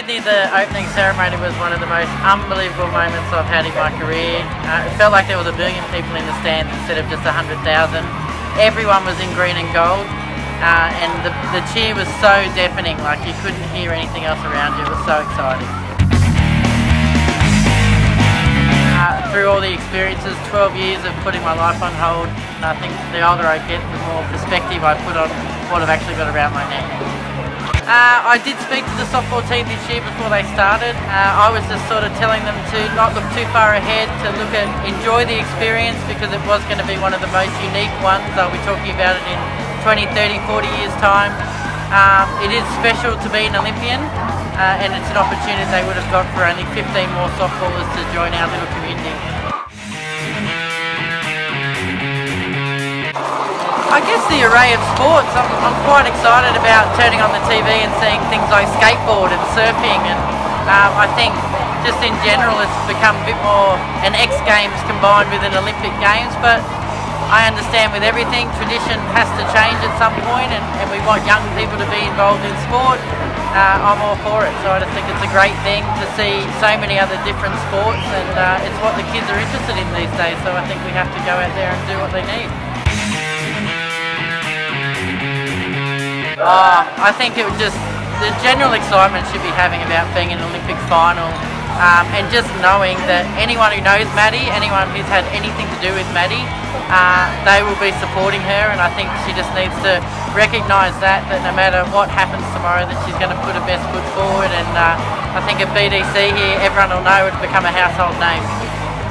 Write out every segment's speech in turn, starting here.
Sydney, the opening ceremony was one of the most unbelievable moments I've had in my career. Uh, it felt like there was a billion people in the stands instead of just 100,000. Everyone was in green and gold, uh, and the, the cheer was so deafening, like you couldn't hear anything else around you. It was so exciting. Uh, through all the experiences, 12 years of putting my life on hold, I think the older I get, the more perspective I put on what I've actually got around my neck. Uh, I did speak to the softball team this year before they started. Uh, I was just sort of telling them to not look too far ahead, to look at enjoy the experience because it was going to be one of the most unique ones. I'll be talking about it in 20, 30, 40 years time. Um, it is special to be an Olympian uh, and it's an opportunity they would have got for only 15 more softballers to join our little community. I guess the array of sports, I'm, I'm, quite excited about turning on the TV and seeing things like skateboard and surfing and um, I think just in general it's become a bit more an X Games combined with an Olympic Games but I understand with everything tradition has to change at some point and, and we want young people to be involved in sport. Uh, I'm all for it so I just think it's a great thing to see so many other different sports and uh, it's what the kids are interested in these days so I think we have to go out there and do what they need. Oh, I think it would just, the general excitement should be having about being in an Olympic final um, and just knowing that anyone who knows Maddie, anyone who's had anything to do with Maddie, uh, they will be supporting her and I think she just needs to recognise that, that no matter what happens tomorrow that she's going to put her best foot forward and uh, I think at BDC here everyone will know it's become a household name.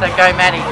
So go Maddie.